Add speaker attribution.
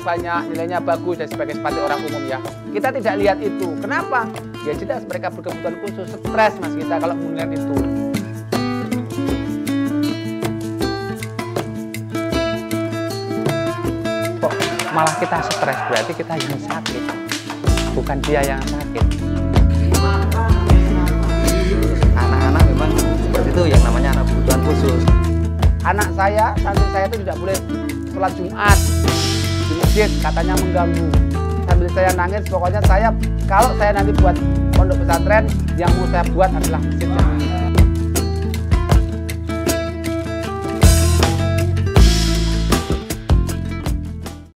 Speaker 1: banyak, nilainya bagus dan sebagai seperti orang umum ya. Kita tidak lihat itu. Kenapa? Ya jelas mereka berkebutuhan khusus, stres mas kita kalau melihat itu. Kok malah kita stres berarti kita yang sakit, bukan dia yang sakit.
Speaker 2: Anak-anak memang seperti itu yang namanya anak kebutuhan khusus.
Speaker 1: Anak saya, santri saya itu tidak boleh sholat Jumat masjid, katanya mengganggu. Sambil saya nangis, pokoknya saya kalau saya nanti buat pondok pesantren, yang mau saya buat adalah masjid